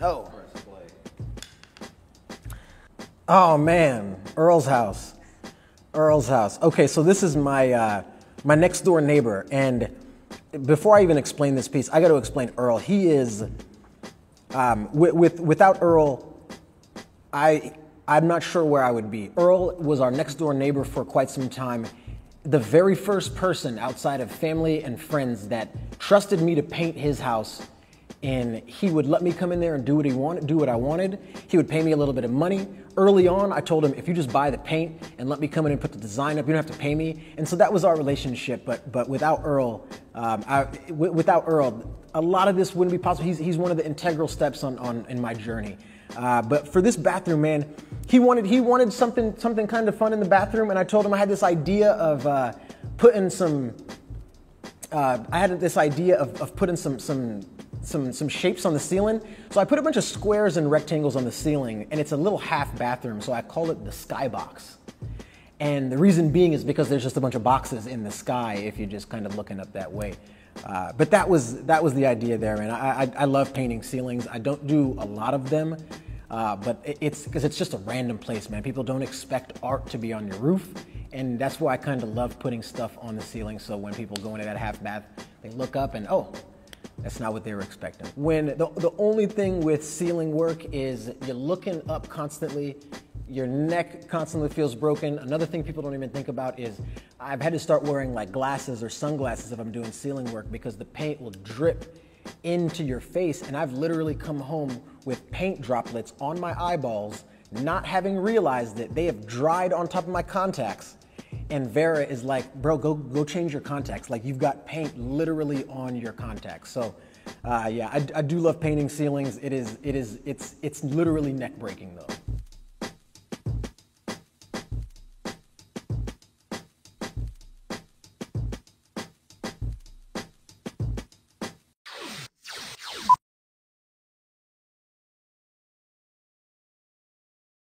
Oh. Oh man, Earl's house. Earl's house. Okay, so this is my uh, my next door neighbor, and before I even explain this piece, I got to explain Earl. He is um, with, with without Earl, I I'm not sure where I would be. Earl was our next door neighbor for quite some time. The very first person outside of family and friends that trusted me to paint his house and he would let me come in there and do what he wanted, do what I wanted. He would pay me a little bit of money. Early on, I told him, if you just buy the paint and let me come in and put the design up, you don't have to pay me. And so that was our relationship. But but without Earl, um, I, w- without Earl, a lot of this wouldn't be possible. He's, he's one of the integral steps on, on in my journey. Uh, but for this bathroom, man, he wanted he wanted something something kind of fun in the bathroom, and I told him I had this idea of uh, putting some uh, I had this idea of, of putting some, some, some, some shapes on the ceiling. So I put a bunch of squares and rectangles on the ceiling, and it's a little half bathroom, so I call it the skybox. And the reason being is because there's just a bunch of boxes in the sky if you're just kind of looking up that way. Uh, but that was, that was the idea there, and I, I, I love painting ceilings. I don't do a lot of them, uh, but it- it's because it's just a random place, man. People don't expect art to be on your roof, and that's why I kind of love putting stuff on the ceiling. So when people go into that half bath, they look up and oh, that's not what they were expecting. When the, the only thing with ceiling work is you're looking up constantly, your neck constantly feels broken. Another thing people don't even think about is I've had to start wearing like glasses or sunglasses if I'm doing ceiling work because the paint will drip into your face. And I've literally come home with paint droplets on my eyeballs, not having realized that they have dried on top of my contacts. And Vera is like, bro, go go change your contacts. Like you've got paint literally on your contacts. So, uh, yeah, I, I do love painting ceilings. It is it is it's it's literally neck breaking though.